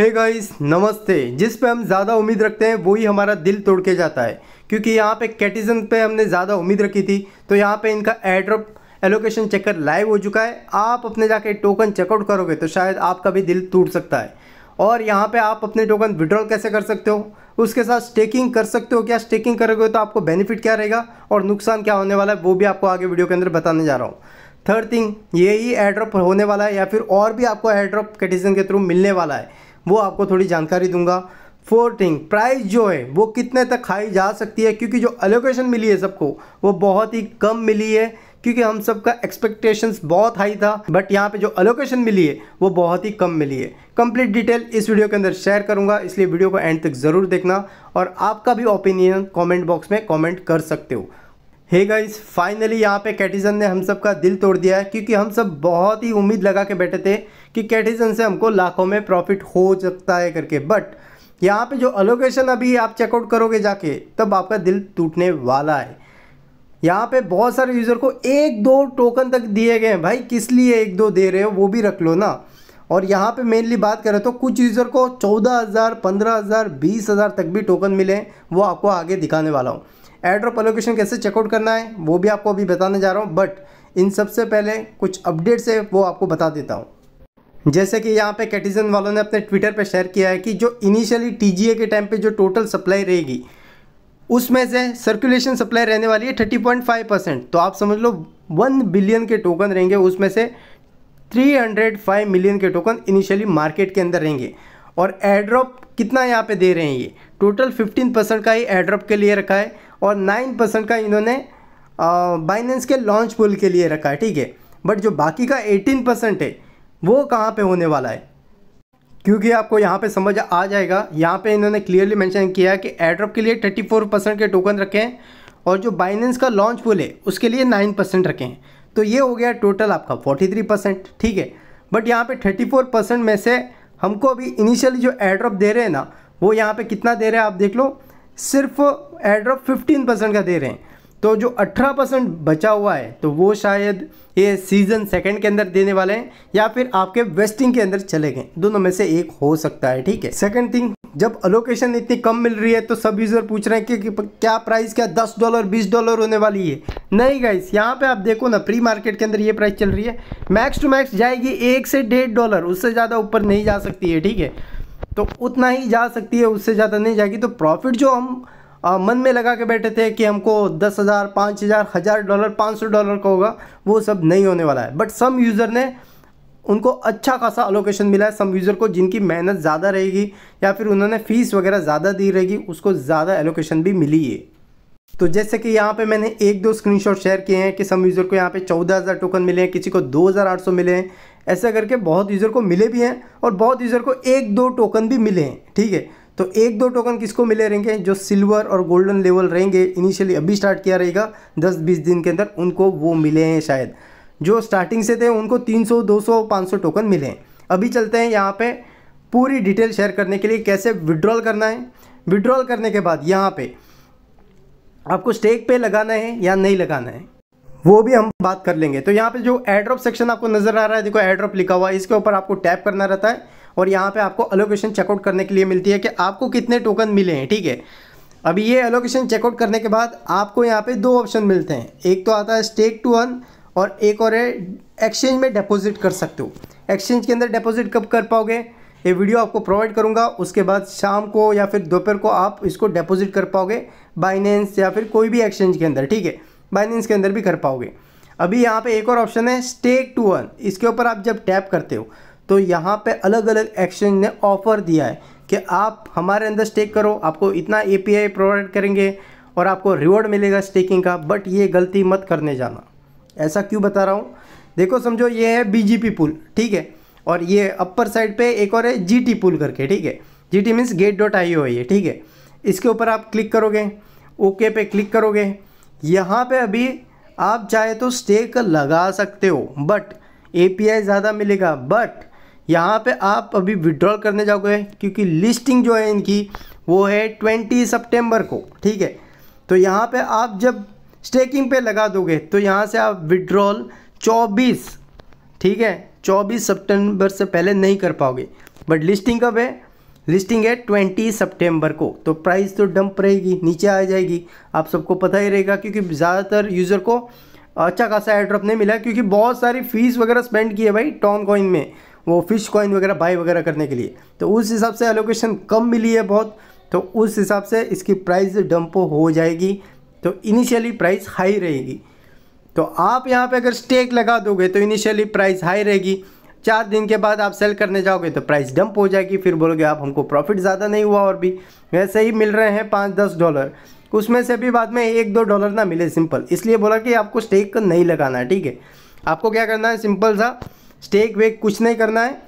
Hey guys नमस्ते। जिस पे हम ज़्यादा उम्मीद रखते हैं, वही हमारा दिल तोड़ के जाता है। क्योंकि यहाँ पे कैटिजन पे हमने ज़्यादा उम्मीद रखी थी तो यहाँ पे इनका एड्रॉप एलोकेशन चेकर लाइव हो चुका है। आप अपने जाके टोकन चेकआउट करोगे तो शायद आपका भी दिल टूट सकता है। और यहाँ पे आप अपने टोकन विड्रॉल कैसे कर सकते हो? उसके साथ स्टेकिंग कर सकते हो? क्या स्टेकिंग करोगे तो आपको बेनिफिट क्या रहेगा? और नुकसान क्या होने वाला है, वो भी आपको आगे वीडियो के अंदर बताने जा रहा हूँ। थर्ड थिंग यही एड्रॉप होने वाला है या फिर और भी आपको एड्रॉप कैटिजन के थ्रू मिलने वाला है। वो आपको थोड़ी जानकारी दूँगा। थिंग प्राइस जो है, वो कितने तक खाई जा सकती है? क्योंकि जो एलोकेशन मिली है सबको, वो बहुत ही कम मिली है, क्योंकि हम सबका एक्सपेक्टेशंस बहुत हाई था बट यहाँ पे जो एलोकेशन मिली है, वो बहुत ही कम मिली है। कंप्लीट डिटेल इस वीडियो के अंदर शेयर करूँगा, इसलिए वीडियो को एंड तक ज़रूर देखना और आपका भी ओपिनियन कमेंट बॉक्स में कमेंट कर सकते हो। हे गाइस फाइनली यहाँ पे कैटिजन ने हम सब का दिल तोड़ दिया है, क्योंकि हम सब बहुत ही उम्मीद लगा के बैठे थे कि कैटिजन से हमको लाखों में प्रॉफिट हो सकता है करके। बट यहाँ पे जो अलोकेशन अभी आप चेकआउट करोगे जाके, तब आपका दिल टूटने वाला है। यहाँ पे बहुत सारे यूज़र को एक दो टोकन तक दिए गए हैं। भाई, किस लिए एक दो दे रहे हो वो भी रख लो ना। और यहाँ पे मेनली बात करें तो कुछ यूज़र को चौदह हज़ार, पंद्रह हज़ार, बीस हज़ार तक भी टोकन मिले वो आपको आगे दिखाने वाला हूँ। एड्रॉप एलोकेशन कैसे चेकआउट करना है, वो भी आपको अभी बताने जा रहा हूँ बट इन सबसे पहले कुछ अपडेट्स है, वो आपको बता देता हूँ। जैसे कि यहाँ पे कैटिजन वालों ने अपने ट्विटर पे शेयर किया है कि जो इनिशियली टीजीए के टाइम पे जो टोटल सप्लाई रहेगी, उसमें से सर्कुलेशन सप्लाई रहने वाली है थर्टी पॉइंट फाइव परसेंट तो आप समझ लो वन बिलियन के टोकन रहेंगे, उसमें से थ्री हंड्रेड फाइव मिलियन के टोकन इनिशियली मार्केट के अंदर रहेंगे। और एड्रॉप कितना यहाँ पे दे रहे हैं ये? टोटल फिफ्टीन परसेंट का ही एड्रॉप के लिए रखा है। और नाइन परसेंट का इन्होंने बाइनेंस के लॉन्च पुल के लिए रखा है, ठीक है? बट जो बाकी का एटीन परसेंट है, वो कहाँ पे होने वाला है? क्योंकि आपको यहाँ पे समझ आ जाएगा, यहाँ पे इन्होंने क्लियरली मेंशन किया कि एड्रॉप के लिए 34 परसेंट के टोकन रखे हैं और जो बाइनेंस का लॉन्च पुल है, उसके लिए नाइन परसेंट रखे। हैं तो ये हो गया टोटल आपका 43 परसेंट ठीक है? बट यहाँ पे 34 परसेंट में से हमको अभी इनिशियली जो एड्रॉप दे रहे हैं ना, वो यहाँ पे कितना दे रहे हैं आप देख लो? सिर्फ़ एड्रॉप 15 परसेंट का दे रहे हैं। तो जो 18 परसेंट बचा हुआ है तो वो शायद ये सीज़न सेकंड के अंदर देने वाले हैं या फिर आपके वेस्टिंग के अंदर चले गए। दोनों में से एक हो सकता है ठीक है? सेकंड थिंग जब अलोकेशन इतनी कम मिल रही है तो सब यूज़र पूछ रहे हैं कि, कि क्या प्राइस क्या 10 डॉलर 20 डॉलर होने वाली है? नहीं गाइस यहाँ पे आप देखो ना प्री मार्केट के अंदर ये प्राइस चल रही है। मैक्स टू मैक्स जाएगी एक से डेढ़ डॉलर उससे ज़्यादा ऊपर नहीं जा सकती है ठीक है? तो उतना ही जा सकती है उससे ज़्यादा नहीं जाएगी। तो प्रॉफिट जो हम आ, मन में लगा के बैठे थे कि हमको दस हज़ार पाँच हज़ार हज़ार डॉलर पाँच सौ डॉलर का होगा वो सब नहीं होने वाला है। बट सम यूज़र ने उनको अच्छा खासा अलोकेशन मिला है। सम यूज़र को जिनकी मेहनत ज़्यादा रहेगी या फिर उन्होंने फ़ीस वगैरह ज़्यादा दी रहेगी उसको ज़्यादा एलोकेशन भी मिली है। तो जैसे कि यहाँ पे मैंने एक दो स्क्रीनशॉट शेयर किए हैं कि सम यूज़र को यहाँ पे चौदह हज़ार टोकन मिले हैं किसी को दो हज़ार आठ सौ मिले हैं ऐसा करके बहुत यूज़र को मिले भी हैं और बहुत यूज़र को एक दो टोकन भी मिले हैं, ठीक है? तो एक दो टोकन किसको मिले रहेंगे? जो सिल्वर और गोल्डन लेवल रहेंगे इनिशियली अभी स्टार्ट किया रहेगा, दस बीस दिन के अंदर उनको वो मिले हैं शायद। जो स्टार्टिंग से थे, उनको 300 200 500 टोकन मिले हैं। अभी चलते हैं यहाँ पे पूरी डिटेल शेयर करने के लिए कैसे विड्रॉल करना है। विड्रॉल करने के बाद यहाँ पे आपको स्टेक पे लगाना है या नहीं लगाना है? वो भी हम बात कर लेंगे। तो यहाँ पे जो एड्रॉप सेक्शन आपको नज़र आ रहा है, देखो एड्रॉप लिखा हुआ है, इसके ऊपर आपको टैप करना रहता है और यहाँ पे आपको अलोकेशन चेकआउट करने के लिए मिलती है कि आपको कितने टोकन मिले हैं, ठीक है? अभी ये एलोकेशन चेकआउट करने के बाद आपको यहाँ पे दो ऑप्शन मिलते हैं। एक तो आता है स्टेक टू अर्न और एक और है एक्सचेंज में डिपॉजिट कर सकते हो। एक्सचेंज के अंदर डिपॉजिट कब कर पाओगे? ये वीडियो आपको प्रोवाइड करूँगा, उसके बाद शाम को या फिर दोपहर को आप इसको डिपॉजिट कर पाओगे बाइनेंस या फिर कोई भी एक्सचेंज के अंदर, ठीक है? बाइनेंस के अंदर भी कर पाओगे। अभी यहाँ पे एक और ऑप्शन है स्टेक टू अर्न इसके ऊपर आप जब टैप करते हो तो यहाँ पे अलग अलग एक्सचेंज ने ऑफ़र दिया है कि आप हमारे अंदर स्टेक करो, आपको इतना एपीआई प्रोवाइड करेंगे और आपको रिवॉर्ड मिलेगा स्टेकिंग का बट ये गलती मत करने जाना। ऐसा क्यों बता रहा हूँ? देखो, समझो ये है बी पुल ठीक है? और ये अपर साइड पे एक और है जी टी पुल करके, ठीक है? G T means gate dot I O ये ठीक है? इसके ऊपर आप क्लिक करोगे ओके पे क्लिक करोगे यहाँ पे अभी आप चाहे तो स्टेक लगा सकते हो बट एपीआई ज़्यादा मिलेगा बट यहाँ पे आप अभी विड्रॉल करने जाओगे, क्योंकि लिस्टिंग जो है इनकी, वो है ट्वेंटी सितंबर को, ठीक है? तो यहाँ पे आप जब स्टेकिंग पे लगा दोगे तो यहाँ से आप विड्रॉल 24 ठीक है? 24 सितंबर से पहले नहीं कर पाओगे बट लिस्टिंग कब है? लिस्टिंग है ट्वेंटी सितंबर को तो प्राइस तो डंप रहेगी, नीचे आ जाएगी। आप सबको पता ही रहेगा क्योंकि ज़्यादातर यूज़र को अच्छा खासा एड्रॉप नहीं मिला, क्योंकि बहुत सारी फ़ीस वगैरह स्पेंड की है भाई टॉन कॉइन में, वो फ़िश कॉइन वगैरह बाई वगैरह करने के लिए। तो उस हिसाब से एलोकेशन कम मिली है बहुत तो उस हिसाब से इसकी प्राइस डंप हो जाएगी तो इनिशियली प्राइस हाई रहेगी। तो आप यहाँ पे अगर स्टेक लगा दोगे तो इनिशियली प्राइस हाई रहेगी। चार दिन के बाद आप सेल करने जाओगे तो प्राइस डंप हो जाएगी। फिर बोलोगे, आप हमको प्रॉफिट ज़्यादा नहीं हुआ और भी। वैसे ही मिल रहे हैं पाँच दस डॉलर उसमें से भी बाद में एक दो डॉलर ना मिले सिंपल इसलिए बोला कि आपको स्टेक नहीं लगाना है, ठीक है? आपको क्या करना है? सिंपल सा स्टेक वेक कुछ नहीं करना है।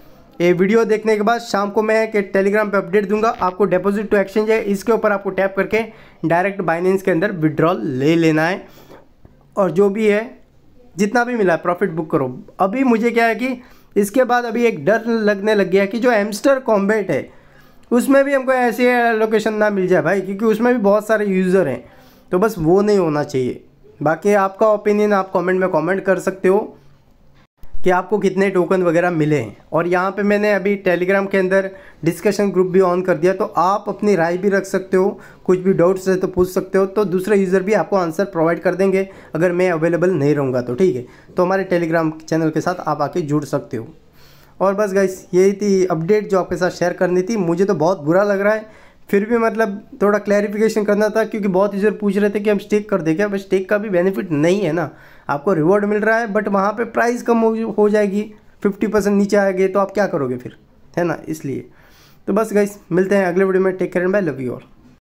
ये वीडियो देखने के बाद शाम को मैं एक टेलीग्राम पे अपडेट दूँगा। आपको डिपॉजिट टू एक्सचेंज है। इसके ऊपर आपको टैप करके डायरेक्ट बाइनेंस के अंदर विड्रॉल ले लेना है। और जो भी है, जितना भी मिला प्रॉफिट बुक करो। अभी मुझे क्या है कि इसके बाद अभी एक डर लगने लग गया कि जो एमस्टर कॉम्बेट है, उसमें भी हमको ऐसी लोकेशन ना मिल जाए भाई, क्योंकि उसमें भी बहुत सारे यूज़र हैं। तो बस वो नहीं होना चाहिए। बाकी आपका ओपिनियन आप कमेंट में कमेंट कर सकते हो। कि आपको कितने टोकन वगैरह मिले हैं। और यहाँ पे मैंने अभी टेलीग्राम के अंदर डिस्कशन ग्रुप भी ऑन कर दिया तो आप अपनी राय भी रख सकते हो, कुछ भी डाउट्स है तो पूछ सकते हो तो दूसरे यूज़र भी आपको आंसर प्रोवाइड कर देंगे, अगर मैं अवेलेबल नहीं रहूँगा तो ठीक है? तो हमारे टेलीग्राम चैनल के साथ आप आके जुड़ सकते हो। और बस गाइस यही थी अपडेट जो आपके साथ शेयर करनी थी। मुझे तो बहुत बुरा लग रहा है फिर भी मतलब थोड़ा क्लैरिफिकेशन करना था, क्योंकि बहुत यूज़र पूछ रहे थे कि हम स्टेक कर दें क्या? बस स्टेक का भी बेनिफिट नहीं है ना। आपको रिवॉर्ड मिल रहा है बट वहाँ पर प्राइस कम हो जाएगी। फिफ्टी परसेंट नीचे आएगी तो आप क्या करोगे फिर? है ना? इसलिए। तो बस गाइस मिलते हैं अगले वीडियो में। Take care and bye love you और